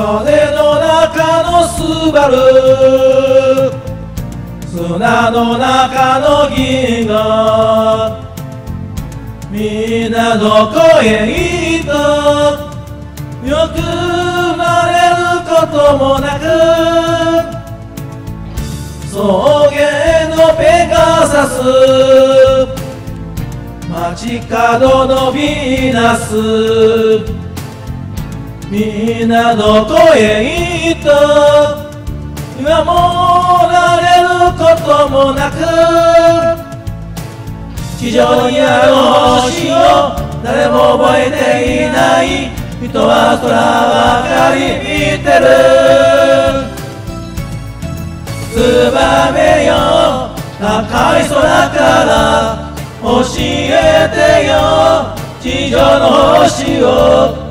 羽の中のスバル。砂の中の銀河。みんなどこへ行った。よくなれることもなく。草原のペガサス。街角のヴィーナス。みんなどこへ行った今もられることもなく地上にある星を誰も覚えていない。人は空ばかり見てる。ツバメよ高い空から教えてよ。地上の星を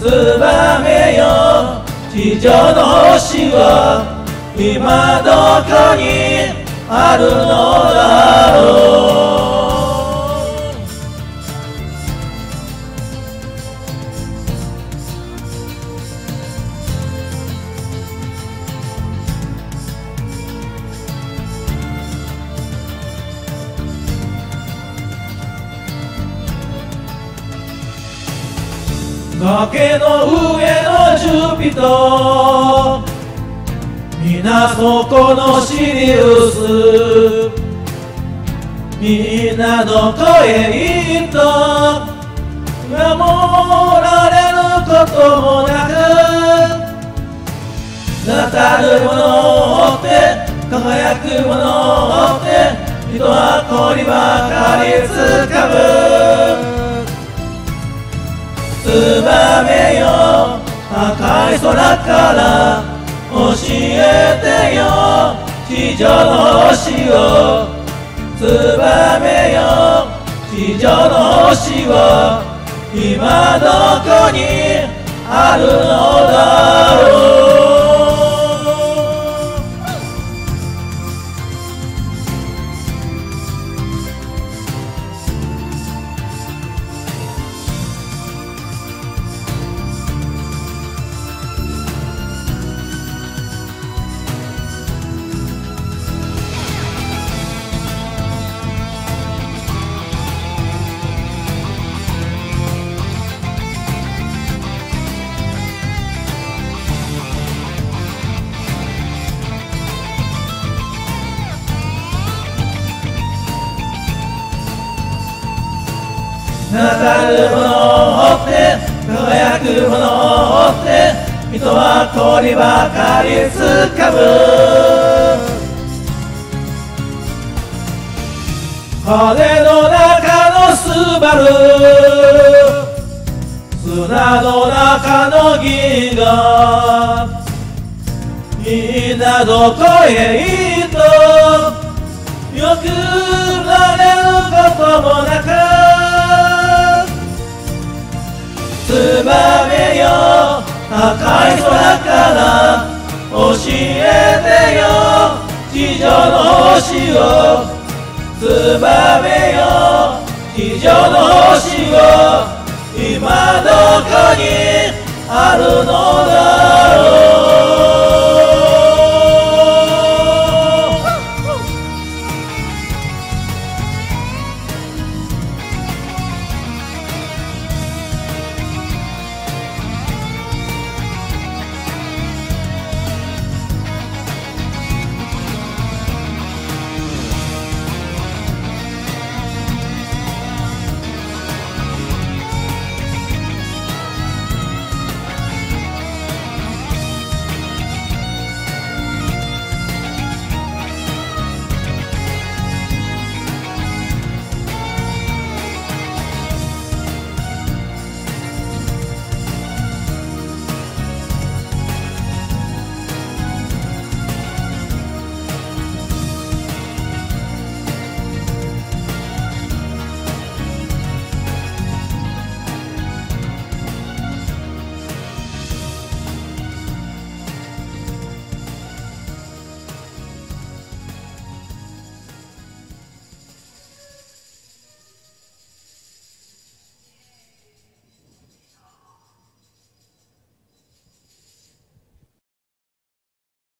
ツバメよ。地上の星は今どこにあるのだろう。崖の上のジュピト皆そこのシリウスみんなどこへ行った守られることもなく名たるものを追って輝くものを追って人は氷ばかりつかい空から教えてよ。地上の星をつばめよ地上の星は今どこにあるのだろう。たるものを追って輝くものを追って人は氷ばかりつかむ。羽の中のスバル砂の中の銀河みんなどこへ行ったよくなれ赤い空から教えてよ。地上の星をつばめよ。地上の星を今どこにあるのだ？